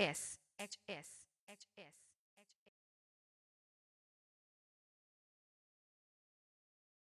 S. H S. H S.